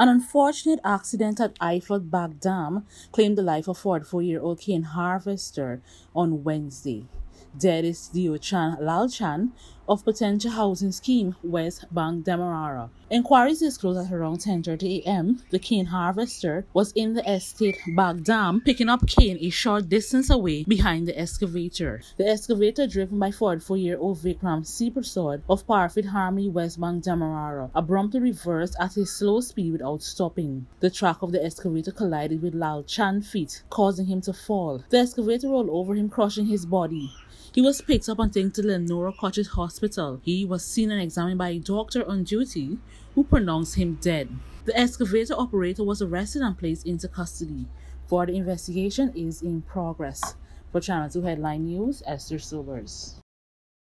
An unfortunate accident at Eiffelbach Dam claimed the life of 44-year-old cane harvester on Wednesday. Dead is Dio Chan Lal Chan of Potential Housing Scheme West Bank Demerara. Inquiries disclosed at around 10.30 a.m. the cane harvester was in the estate Bag Dam picking up cane a short distance away behind the excavator. The excavator driven by 44-year-old Vikram C. Prasad of Parfait Harmony West Bank Demerara abruptly reversed at a slow speed without stopping. The track of the excavator collided with Lal Chan's feet, causing him to fall. The excavator rolled over him, crushing his body. He was picked up and taken to Leonora Cottage Hospital. He was seen and examined by a doctor on duty who pronounced him dead. The excavator operator was arrested and placed into custody. Further investigation is in progress. For Channel 2 Headline News, Esther Silvers.